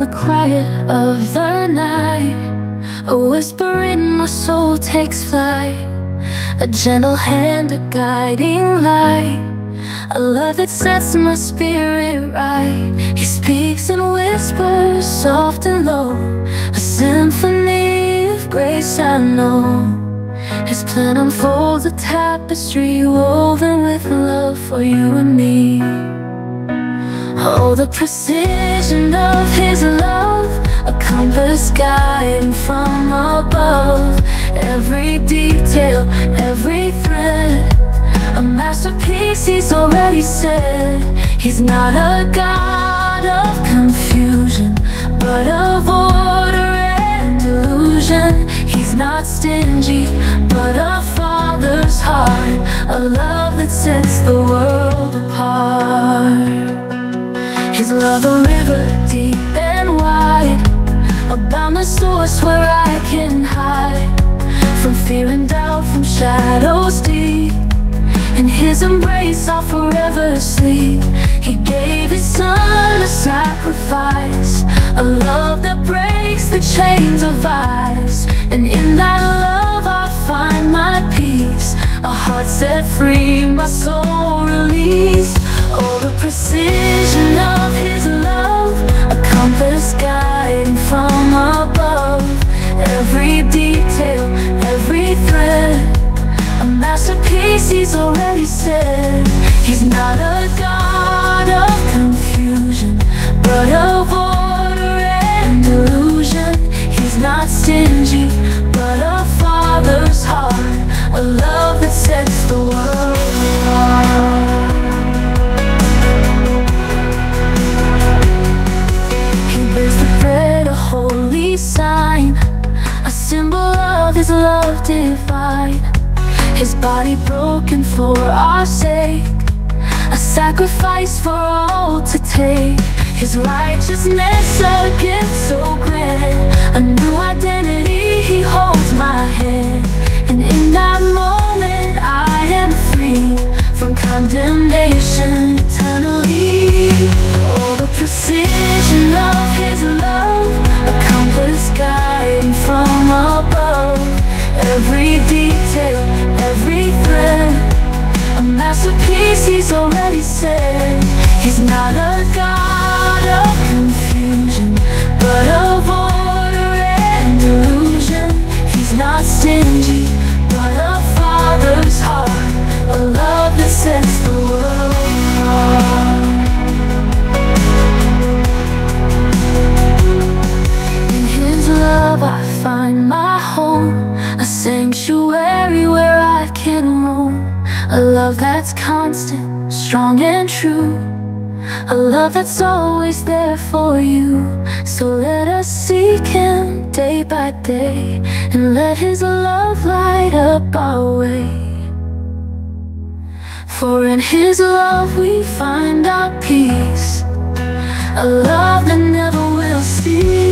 in the quiet of the night. A whisper in my soul takes flight. A gentle hand, a guiding light. A love that sets my spirit right. He speaks in whispers, soft and low. A symphony of grace I know. His plan unfolds a tapestry woven with love for you and me. The precision of his love, a compass guiding from above. Every detail, every thread, a masterpiece he's already said. He's not a god of confusion, but of order and illusion. He's not stingy, but a father's heart A love that sets the world apart Love a river deep and wide. A boundless source where I can hide. From fear and doubt, from shadows deep. In His embrace I'll forever sleep. He gave His Son a sacrifice. A love that breaks the chains of ice. And in that love I find my peace. A heart set free, my soul masterpiece He's already said. He's not a God of confusion But of order and illusion He's not stingy but a father's heart A love that sets the world. Apart He bears the bread, a holy sign A symbol of his love divine His body broken for our sake. A sacrifice for all to take. His righteousness a gift so grand. A new identity he holds my hand. And in that moment I am free From condemnation masterpiece he's already said. He's not a god of confusion But of order and illusion. He's not stingy But a father's heart A love that sets the world apart. In His love I find my home A sanctuary A love that's constant, strong and true. A love that's always there for you. So let us seek Him day by day And let His love light up our way. For in His love we find our peace. A love that never will cease